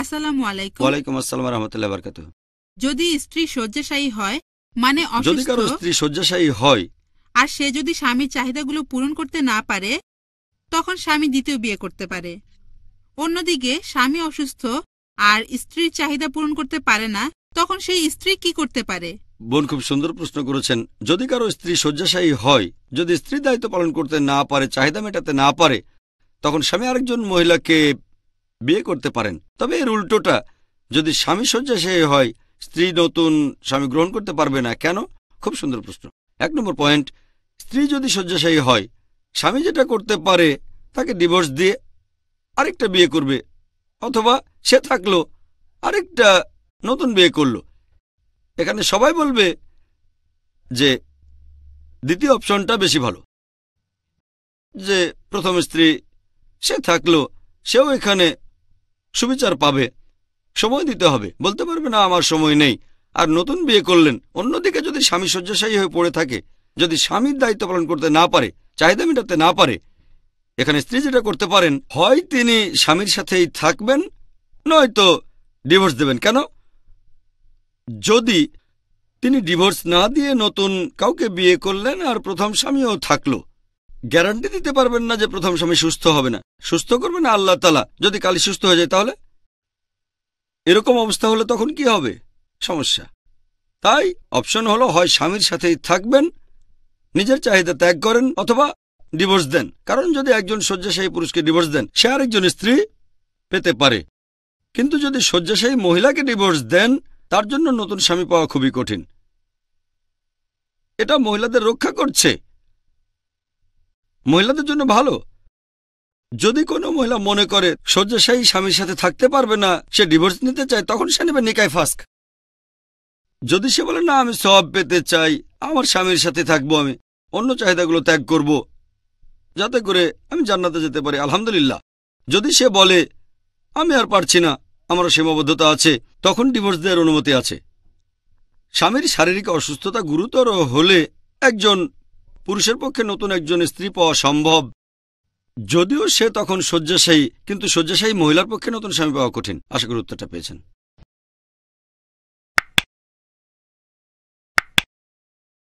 আসসালামু আলাইকুম। ওয়ালাইকুম আসসালাম রহমতুল্লাহ বারকাত যদি স্ত্রী শয্যাশায়ী হয় মানে যদি অসুস্থ কারও স্ত্রী শয্যাশায়ী হয় আর সে যদি স্বামীর চাহিদাগুলো পূরণ করতে না পারে তখন স্বামী দ্বিতীয় বিয়ে করতে পারে। অন্যদিকে স্বামী অসুস্থ আর স্ত্রীর চাহিদা পূরণ করতে পারে না তখন সেই স্ত্রী কি করতে পারে? বোন খুব সুন্দর প্রশ্ন করেছেন। যদি কারও স্ত্রী শয্যাশায়ী হয় যদি স্ত্রী দায়িত্ব পালন করতে না পারে চাহিদা মেটাতে না পারে তখন স্বামী আরেকজন মহিলাকে বিয়ে করতে পারেন। তবে এর উল্টোটা, যদি স্বামী শয্যাশায়ী হয়, স্ত্রী নতুন স্বামী গ্রহণ করতে পারবে না, কেন? খুব সুন্দর প্রশ্ন। এক নম্বর পয়েন্ট, স্ত্রী যদি শয্যাশায়ী হয়, স্বামী যেটা করতে পারে, তাকে ডিভোর্স দিয়ে আরেকটা বিয়ে করবে। অথবা সে থাকল, আরেকটা নতুন বিয়ে করল। এখানে সবাই বলবে যে, দ্বিতীয় অপশনটা বেশি ভালো। যে, প্রথম স্ত্রী, সে থাকল, সেও এখানে সুবিচার পাবে। সময় দিতে হবে। বলতে পারবে না, আমার সময় নেই। আর নতুন বিয়ে করলেন। অন্যদিকে যদি স্বামী শয্যাশায়ী হয়ে পড়ে থাকে, যদি স্বামীর দায়িত্ব পালন করতে না পারে, চাহিদা মেটাতে না পারে, এখানে স্ত্রী যেটা করতে পারেন, হয় তিনি স্বামীর সাথেই থাকবেন, নয়তো ডিভোর্স দেবেন। কেন? যদি তিনি ডিভোর্স না দিয়ে নতুন কাউকে বিয়ে করলেন আর প্রথম স্বামীও থাকল গ্যারান্টি দিতে পারবেন না যে প্রথম স্বামী সুস্থ হবে না। সুস্থ করবে না আল্লাহ তালা যদি কালি সুস্থ হয়ে যায় তাহলে? এরকম অবস্থা হলে তখন কি হবে? সমস্যা। তাই অপশন হলো, হয় স্বামীর সাথেই থাকবেন, নিজের চাহিদা ত্যাগ করেন অথবা ডিভোর্স দেন। কারণ যদি একজন শয্যাশায়ী পুরুষকে ডিভোর্স দেন, সে আরেকজন স্ত্রী পেতে পারে। কিন্তু যদি শয্যাশায়ী মহিলাকে ডিভোর্স দেন, তার জন্য নতুন স্বামী পাওয়া খুবই কঠিন। এটা মহিলাদের রক্ষা করছে। মহিলাদের জন্য ভালো। যদি কোনো মহিলা মনে করে শয্যাশায়ী স্বামীর সাথে থাকতে পারবে না, সে ডিভোর্স নিতে চায়, তখন সে নেবে নিকায় ফাস্ক। যদি সে বলে, না, আমি সব পেতে চাই, আমার স্বামীর সাথে থাকব আমি, অন্য চাহিদাগুলো ত্যাগ করব, যাতে করে আমি জান্নাতে যেতে পারি, আলহামদুলিল্লাহ। যদি সে বলে, আমি আর পারছি না, আমারও সীমাবদ্ধতা আছে, তখন ডিভোর্স দেওয়ার অনুমতি আছে। স্বামীর শারীরিক অসুস্থতা গুরুতর হলে একজন পুরুষের পক্ষে নতুন একজন স্ত্রী পাওয়া সম্ভব। যদিও সে তখন শয্যাশায়ী, কিন্তু শয্যাশায়ী মহিলার পক্ষে নতুন স্বামী পাওয়া কঠিন। আশা করি উত্তরটা পেয়েছেন।